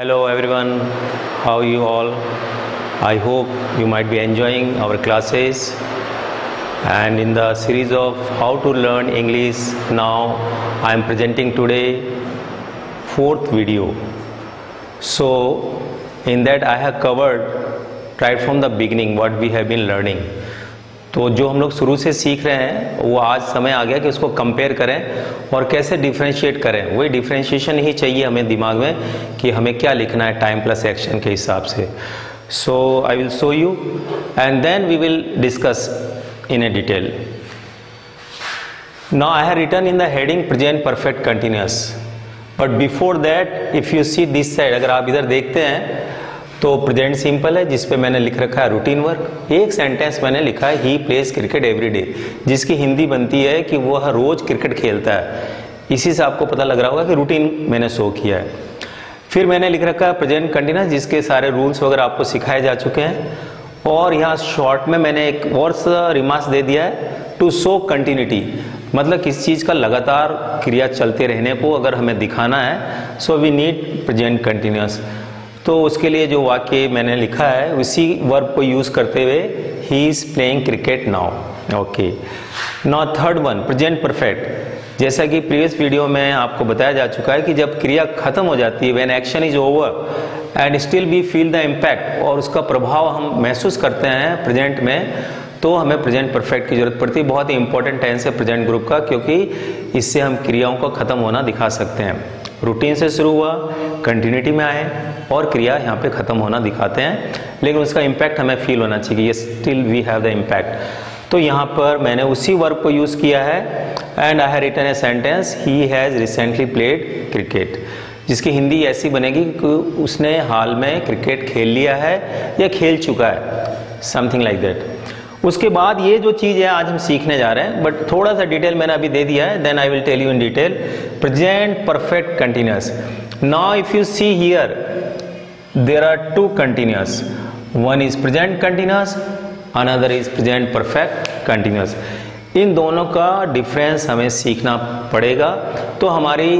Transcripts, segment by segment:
Hello everyone, how you all? I hope you might be enjoying our classes and in the series of how to learn English now I am presenting today fourth video. So in that I have covered right from the beginning what we have been learning. तो जो हम लोग शुरू से सीख रहे हैं, वो आज समय आ गया कि उसको कंपेयर करें और कैसे डिफ्रेंशिएट करें। वही डिफ्रेंशिएशन ही चाहिए हमें दिमाग में कि हमें क्या लिखना है टाइम प्लस एक्शन के हिसाब से। So I will show you and then we will discuss in a detail now I have written in the heading present perfect continuous but before that if you see this side अगर आप इधर देखते हैं तो present simple है जिसपे मैंने लिख रखा है रूटीन वर्क एक सेंटेंस मैंने लिखा है he plays cricket every day जिसकी हिंदी बनती है कि वह रोज क्रिकेट खेलता है। इसी से आपको पता लग रहा होगा कि रूटीन मैंने शो किया है। फिर मैंने लिख रखा है प्रेजेंट कंटिन्यूस जिसके सारे रूल्स वगैरह आपको सिखाए जा चुके हैं। और यहाँ शॉर्ट में मैंने एक और रिमार्क्स दे दिया है टू शो कंटिन्यूटी मतलब किस चीज़ का लगातार क्रिया चलते रहने को अगर हमें दिखाना है so we need present continuous तो उसके लिए जो वाक्य मैंने लिखा है, उसी वर्ब को यूज़ करते हुए he is playing cricket now okay now third one present perfect जैसा कि प्रीवियस वीडियो में आपको बताया जा चुका है कि जब क्रिया खत्म हो जाती है when action is over and still we feel the impact और उसका प्रभाव हम महसूस करते हैं प्रेजेंट में तो हमें प्रेजेंट परफेक्ट की ज़रूरत पड़ती है। बहुत ही इंपॉर्टेंट टेंस है प्रेजेंट ग्रुप का, क्योंकि इससे हम क्रियाओं का खत्म होना दिखा सकते हैं। रूटीन से शुरू हुआ कंटिन्यूटी में आए और क्रिया यहाँ पे ख़त्म होना दिखाते हैं। लेकिन उसका इम्पैक्ट हमें फील होना चाहिए ये still we have the impact तो यहाँ पर मैंने उसी वर्ब को यूज़ किया है and I have written a sentence he has recently played cricket जिसकी हिंदी ऐसी बनेगी कि उसने हाल में क्रिकेट खेल लिया है या खेल चुका है समथिंग लाइक दैट उसके बाद ये जो चीज़ है, आज हम सीखने जा रहे हैं बट थोड़ा सा डिटेल मैंने अभी दे दिया है then I will tell you in detail present perfect continuous now if you see here there are two continuous. One is present continuous another is present perfect continuous इन दोनों का डिफरेंस हमें सीखना पड़ेगा। तो हमारी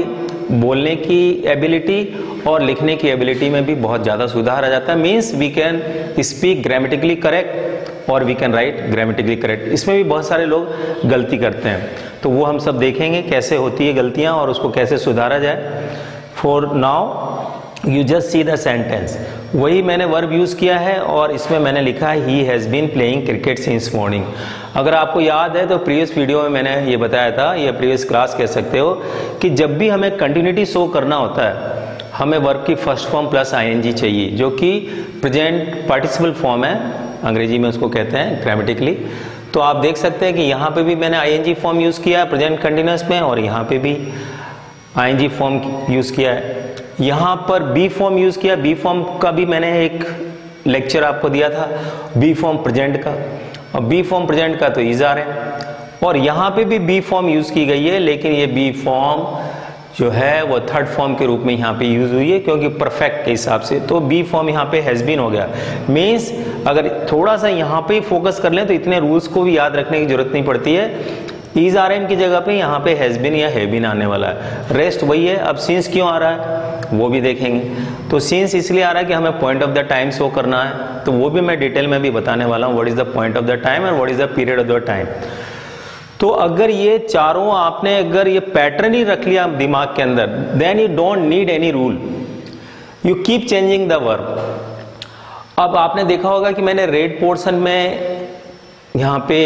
बोलने की एबिलिटी और लिखने की एबिलिटी में भी बहुत ज़्यादा सुधार आ जाता है। Means we can speak grammatically correct और we can write grammatically correct इसमें भी बहुत सारे लोग गलती करते हैं। तो वो हम सब देखेंगे कैसे होती है गलतियाँ और उसको कैसे सुधारा जाए। For now you just see the sentence वही मैंने वर्ब यूज़ किया है और इसमें मैंने लिखा है he has been playing cricket since morning अगर आपको याद है तो प्रीवियस वीडियो में मैंने ये बताया था, या प्रीवियस क्लास कह सकते हो कि जब भी हमें कंटिन्यूटी शो करना होता है, हमें वर्ब की फ़र्स्ट फॉर्म प्लस आई चाहिए, जो कि प्रेजेंट पार्टिसिपल फॉर्म है, अंग्रेज़ी में उसको कहते हैं ग्रामेटिकली तो आप देख सकते हैं कि यहाँ पे भी मैंने आई फॉर्म यूज़ किया है प्रेजेंट कंटिन्यूस में, और यहाँ पे भी आई फॉर्म यूज़ किया है। यहाँ पर बी फॉर्म यूज़ किया। बी फॉर्म का भी मैंने एक लेक्चर आपको दिया था बी फॉर्म प्रेजेंट का। और बी फॉर्म प्रेजेंट का तो इजार है। और यहाँ पे भी बी फॉर्म यूज़ की गई है, लेकिन ये बी फॉर्म जो है, वो थर्ड फॉर्म के रूप में यहाँ पे यूज़ हुई है, क्योंकि परफेक्ट के हिसाब से। तो बी फॉर्म यहाँ पे हैज़ बीन हो गया। मीन्स अगर थोड़ा सा यहाँ पे फोकस कर लें तो इतने रूल्स को भी याद रखने की ज़रूरत नहीं पड़ती है। ईज आर एन की जगह पे यहाँ पे हैज़ बिन या है बिन आने वाला है। रेस्ट वही है, अब सीन्स क्यों आ रहा है, वो भी देखेंगे। तो सीन्स इसलिए आ रहा है कि हमें point of the time show करना है तो वो भी मैं डिटेल में भी बताने वाला हूँ what is the point of the time and what is the period of the time तो अगर ये चारों आपने अगर ये पैटर्न ही रख लिया दिमाग के अंदर then you don't need any rule you keep changing the verb अब आपने देखा होगा कि मैंने रेड पोर्शन में यहाँ पे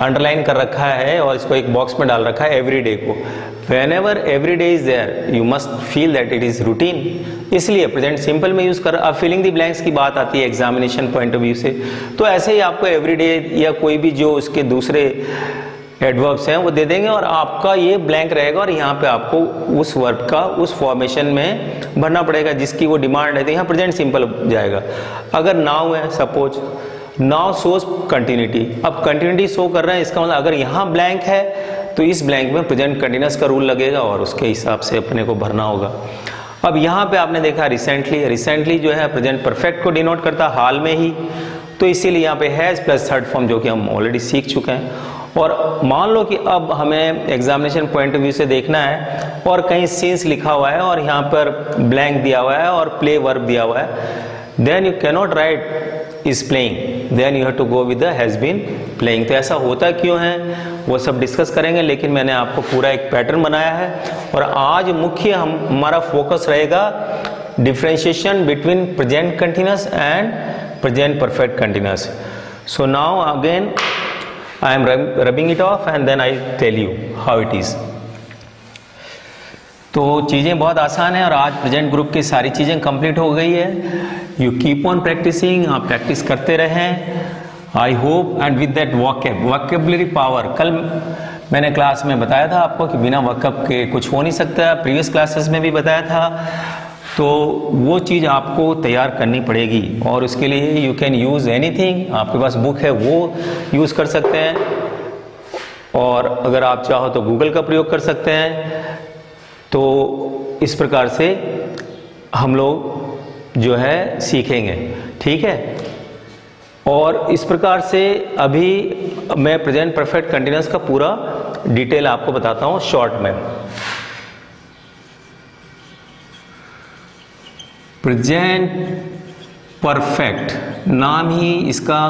अंडरलाइन कर रखा है और इसको एक बॉक्स में डाल रखा है एवरी डे को। Whenever every day is there you must feel that it is routine इसलिए प्रेजेंट सिंपल में यूज़ कर, अब फिलिंग दी ब्लैंक्स की बात आती है एग्जामिनेशन पॉइंट ऑफ़ व्यू से। तो ऐसे ही आपको एवरी डे या कोई भी जो उसके दूसरे एडवर्ब्स हैं, वो दे देंगे और आपका ये ब्लैंक रहेगा और यहाँ पे आपको उस वर्ब का, उस फॉर्मेशन में भरना पड़ेगा, जिसकी वो डिमांड है। तो यहाँ प्रेजेंट सिंपल जाएगा। अगर नाउ है सपोज़ नाउ सोज कंटिन्यूटी अब कंटिन्यूटी शो कर रहे हैं, इसका मतलब अगर यहाँ ब्लैंक है तो इस ब्लैंक में प्रेजेंट कंटिन्यूस का रूल लगेगा और उसके हिसाब से अपने को भरना होगा। अब यहाँ पे आपने देखा रिसेंटली रिसेंटली जो है प्रेजेंट परफेक्ट को डिनोट करता हाल में ही। तो इसीलिए यहाँ पे हैज़ प्लस थर्ड फॉर्म जो कि हम ऑलरेडी सीख चुके हैं। और मान लो कि अब हमें एग्जामिनेशन पॉइंट ऑफ़ व्यू से देखना है और कहीं सीन्स लिखा हुआ है और यहाँ पर ब्लैंक दिया हुआ है और प्ले वर्ब दिया हुआ है then you cannot write is playing then you have to go with the has been playing तो ऐसा होता क्यों है? वो सब डिस्कस करेंगे, लेकिन मैंने आपको पूरा एक पैटर्न बनाया है। और आज मुख्य हम, हमारा फोकस रहेगा differentiation between present continuous and present perfect continuous so now again I am rubbing it off and then I tell you how it is तो चीज़ें बहुत आसान है और आज प्रेजेंट ग्रुप की सारी चीज़ें कंप्लीट हो गई है। यू कीप ऑन प्रैक्टिसिंग आप प्रैक्टिस करते रहें। I hope and with that vocab vocabulary power कल मैंने क्लास में बताया था आपको कि बिना वॉकअप के कुछ हो नहीं सकता प्रीवियस क्लासेस में भी बताया था। तो वो चीज़ आपको तैयार करनी पड़ेगी और उसके लिए यू कैन यूज़ एनीथिंग आपके पास बुक है वो यूज़ कर सकते हैं। और अगर आप चाहो तो गूगल का प्रयोग कर सकते हैं। तो इस प्रकार से हम लोग जो है सीखेंगे, ठीक है? और इस प्रकार से अभी मैं प्रेजेंट परफेक्ट कंटिन्यूस का पूरा डिटेल आपको बताता हूँ शॉर्ट में। प्रेजेंट परफेक्ट नाम ही इसका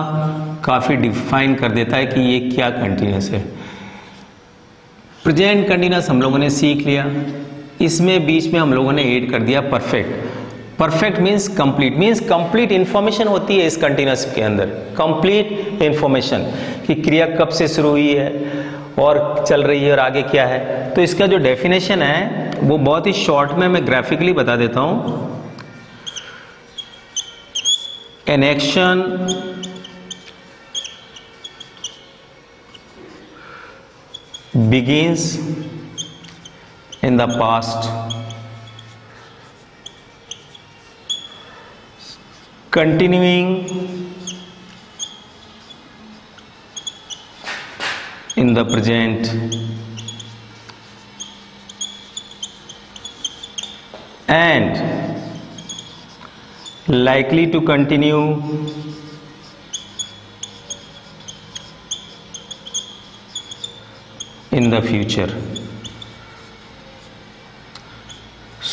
काफ़ी डिफाइन कर देता है कि ये क्या कंटिन्यूस है। प्रेजेंट कंटिन्यूस हम लोगों ने सीख लिया। इसमें बीच में हम लोगों ने ऐड कर दिया perfect perfect means complete means complete information होती है इस कंटिन्यूस के अंदर. कंप्लीट इंफॉर्मेशन कि क्रिया कब से शुरू हुई है और चल रही है और आगे क्या है. तो इसका जो डेफिनेशन है, वो बहुत ही शॉर्ट में मैं ग्राफिकली बता देता हूँ. An action begins in the past. Continuing in the present. And likely to continue in the future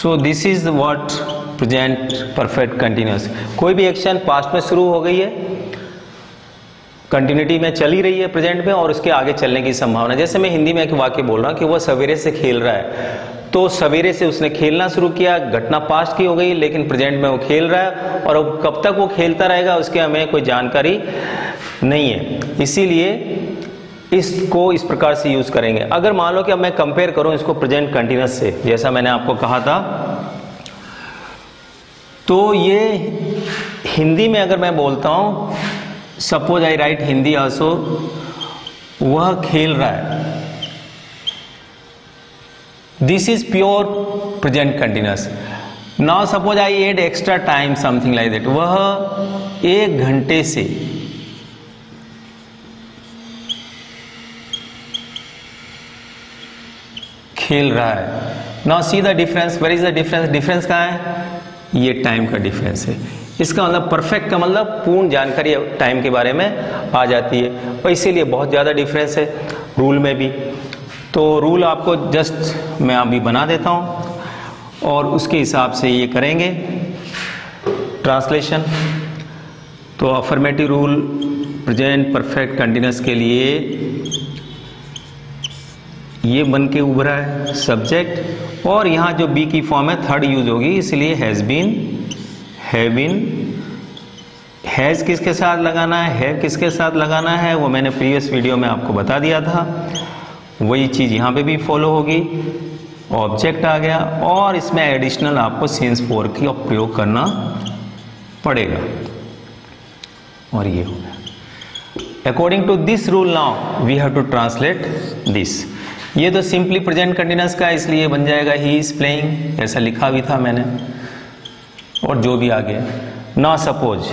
so, this is what present perfect continuous. कोई भी एक्शन पास्ट में शुरू हो गई है कंटिन्यूटी में चली रही है प्रेजेंट में और उसके आगे चलने की संभावना। जैसे मैं हिंदी में एक वाक्य बोल रहा हूँ कि वह सवेरे से खेल रहा है। तो सवेरे से उसने खेलना शुरू किया, घटना पास्ट की हो गई, लेकिन प्रेजेंट में वो खेल रहा है और अब कब तक वो खेलता रहेगा, उसके हमें कोई जानकारी नहीं है। इसीलिए इसको इस प्रकार से यूज़ करेंगे। अगर मान लो कि अब मैं कंपेयर करूँ इसको प्रेजेंट कंटिन्यूस से, जैसा मैंने आपको कहा था तो ये हिंदी में अगर मैं बोलता हूँ suppose I write Hindi also वह खेल रहा है। This is pure present continuous now suppose I add extra time something like that वह एक घंटे से खेल रहा है। Now see the difference where is the difference difference कहाँ है? ये टाइम का डिफरेंस है। इसका मतलब परफेक्ट का मतलब पूर्ण जानकारी टाइम के बारे में आ जाती है। और इसीलिए बहुत ज़्यादा डिफरेंस है रूल में भी। तो रूल आपको जस्ट मैं अभी बना देता हूँ। और उसके हिसाब से ये करेंगे। ट्रांसलेशन तो affirmative rule present perfect continuous के लिए ये बन के उभरा है सब्जेक्ट और यहाँ जो बी की फॉर्म है थर्ड यूज़ होगी, इसलिए हैज़ बीन है बीन हैज़ किसके साथ लगाना है? है किसके साथ लगाना है? वो मैंने प्रीवियस वीडियो में आपको बता दिया था। वही चीज़ यहाँ पे भी फॉलो होगी। ऑब्जेक्ट आ गया। और इसमें एडिशनल आपको सेंस फोर की प्रयोग करना पड़ेगा। और ये हो गया। According to this rule now we have to translate this ये तो सिंपली प्रेजेंट कंटिन्यूस का इसलिए बन जाएगा ही इज़ प्लेइंग ऐसा लिखा भी था मैंने, और जो भी आ गया ना सपोज़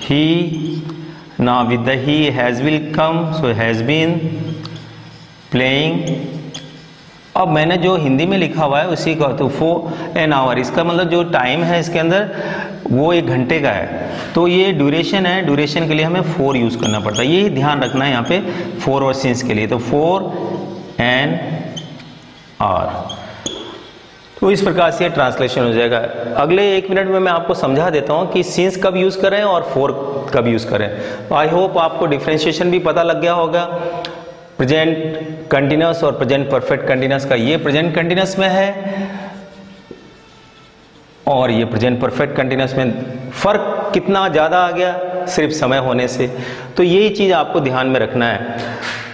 ही ना with the he has will come so has been playing अब मैंने जो हिंदी में लिखा हुआ है, उसी का तो फो एन आवर इसका मतलब जो टाइम है इसके अंदर, वो एक घंटे का है। तो ये ड्यूरेशन है ड्यूरेशन के लिए हमें फोर यूज़ करना पड़ता है। यही ध्यान रखना है यहाँ पे फोर और सिंस के लिए। तो फोर एन आर। तो इस प्रकार से ट्रांसलेशन हो जाएगा। अगले एक मिनट में मैं आपको समझा देता हूँ कि सिंस कब यूज़ करें और फोर कब यूज़ करें। तो आई होप आपको डिफ्रेंशिएशन भी पता लग गया होगा। प्रेजेंट कंटिन्यूस और प्रेजेंट परफेक्ट कंटिन्यूस का ये प्रेजेंट कंटिन्यूस में है और ये प्रेजेंट परफेक्ट कंटिन्यूस में फ़र्क कितना ज़्यादा आ गया, सिर्फ़ समय होने से। तो यही चीज़ आपको ध्यान में रखना है।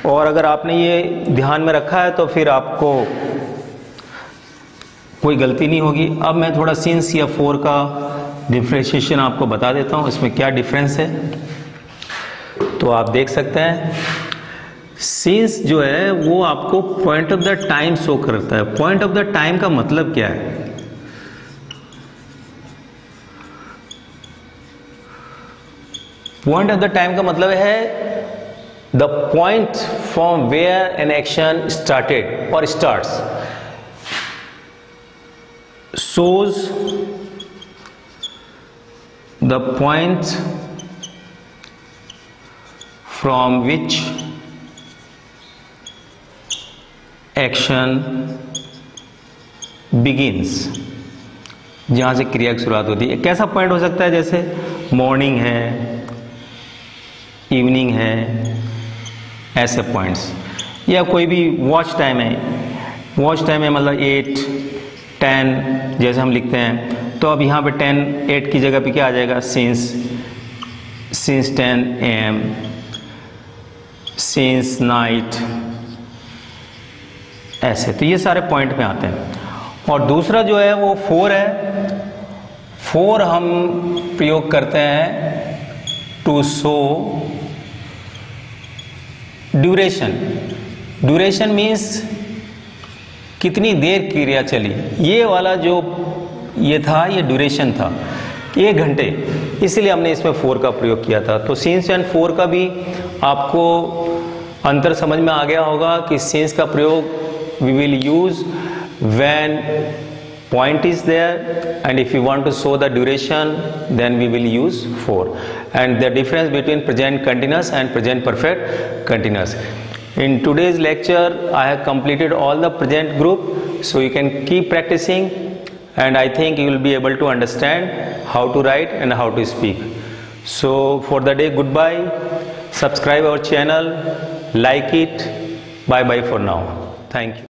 और अगर आपने ये ध्यान में रखा है तो फिर आपको कोई गलती नहीं होगी। अब मैं थोड़ा सिंस या फोर का डिफ्रेंशिएशन आपको बता देता हूँ, इसमें क्या डिफरेंस है? तो आप देख सकते हैं सिंस जो है, वो आपको point of the time show करता है। पॉइंट ऑफ़ द टाइम का मतलब क्या है? पॉइंट ऑफ़ द टाइम का मतलब है the point from where an action started और starts shows the point from which action begins जहाँ से क्रिया की शुरुआत होती है। कैसा पॉइंट हो सकता है जैसे मॉर्निंग है इवनिंग है ऐसे पॉइंट्स या कोई भी वॉच टाइम है. वॉच टाइम है मतलब एट टेन जैसे हम लिखते हैं. तो अब यहाँ पे टेन एट की जगह पे क्या आ जाएगा? Since since ten am since night ऐसे. तो ये सारे पॉइंट में आते हैं. और दूसरा जो है वो फोर है. फोर हम प्रयोग करते हैं to show duration duration means कितनी देर क्रिया चली। ये वाला जो, ये था, ये ड्यूरेशन था। एक घंटे। इसलिए हमने इसमें फोर का प्रयोग किया था। तो सीन्स एंड फोर का भी आपको अंतर समझ में आ गया होगा कि सीन्स का प्रयोग we will use when point is there and if you want to show the duration then we will use 4 and the difference between present continuous and present perfect continuous In today's lecture, I have completed all the present group, so you can keep practicing and I think you will be able to understand how to write and how to speak. So for the day, goodbye, subscribe our channel, like it, bye bye for now. Thank you.